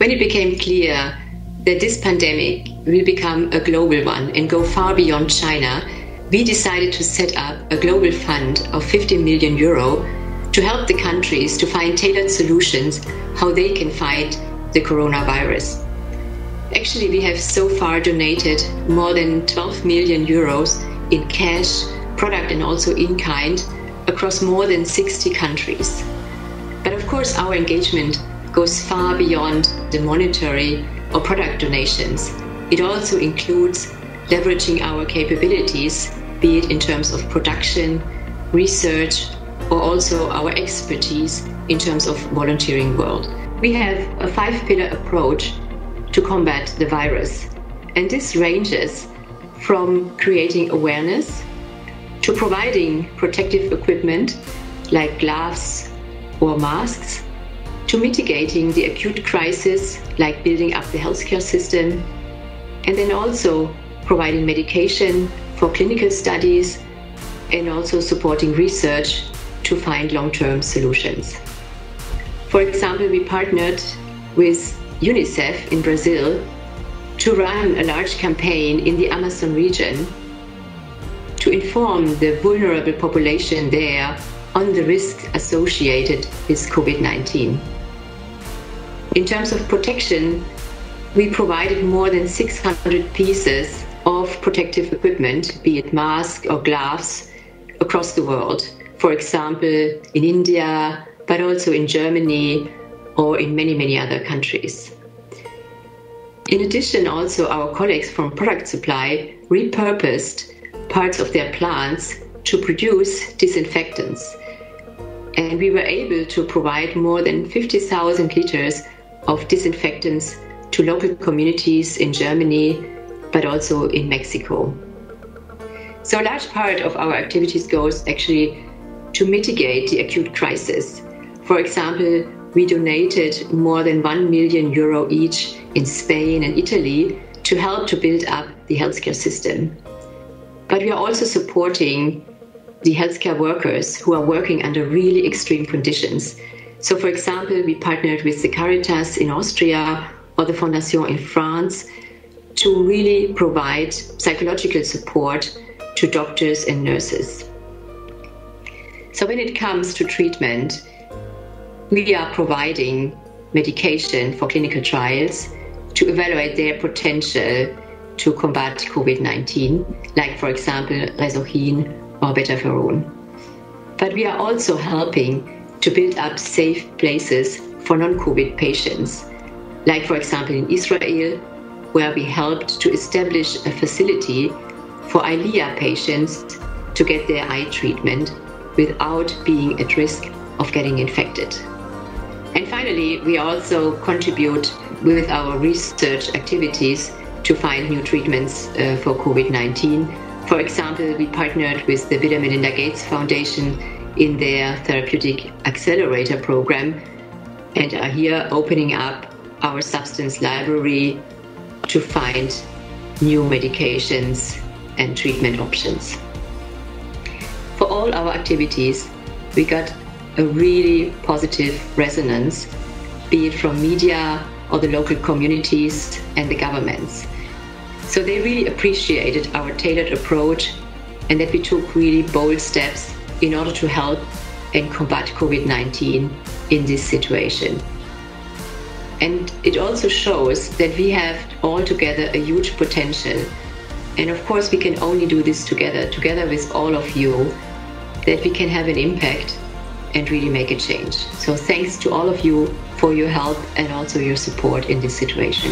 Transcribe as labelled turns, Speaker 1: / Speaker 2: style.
Speaker 1: When it became clear that this pandemic will become a global one and go far beyond China, we decided to set up a global fund of 50 million euro to help the countries to find tailored solutions how they can fight the coronavirus. Actually, we have so far donated more than 12 million euros in cash, product, and also in kind across more than 60 countries. But of course, our engagement goes far beyond the monetary or product donations. It also includes leveraging our capabilities, be it in terms of production, research, or also our expertise in terms of volunteering world. We have a five pillar approach to combat the virus, and this ranges from creating awareness to providing protective equipment like gloves or masks to mitigating the acute crisis like building up the healthcare system and then also providing medication for clinical studies and also supporting research to find long-term solutions. For example, we partnered with UNICEF in Brazil to run a large campaign in the Amazon region to inform the vulnerable population there on the risks associated with COVID 19. In terms of protection, we provided more than 600 pieces of protective equipment, be it masks or gloves, across the world. For example, in India, but also in Germany or in many, many other countries. In addition, also our colleagues from product supply repurposed parts of their plants to produce disinfectants. And we were able to provide more than 50,000 liters of disinfectants to local communities in Germany, but also in Mexico. So a large part of our activities goes actually to mitigate the acute crisis. For example, we donated more than 1 million euro each in Spain and Italy to help to build up the healthcare system. But we are also supporting the healthcare workers who are working under really extreme conditions. So, for example, we partnered with the Caritas in Austria or the Fondation in France to really provide psychological support to doctors and nurses. So, when it comes to treatment, we are providing medication for clinical trials to evaluate their potential to combat COVID 19, like, for example, Resochin or Betaferon. But we are also helping to build up safe places for non COVID patients, like, for example, in Israel, where we helped to establish a facility for EYLEA patients to get their eye treatment without being at risk of getting infected. And finally, we also contribute with our research activities to find new treatments uh, for COVID 19. For example, we partnered with the Bill and Melinda Gates Foundation in their therapeutic accelerator program and are here opening up our substance library to find new medications and treatment options. For all our activities, we got a really positive resonance, be it from media or the local communities and the governments. So they really appreciated our tailored approach and that we took really bold steps in order to help and combat COVID 19 in this situation. And it also shows that we have all together a huge potential. And of course, we can only do this together, together with all of you, that we can have an impact and really make a change. So thanks to all of you for your help and also your support in this situation.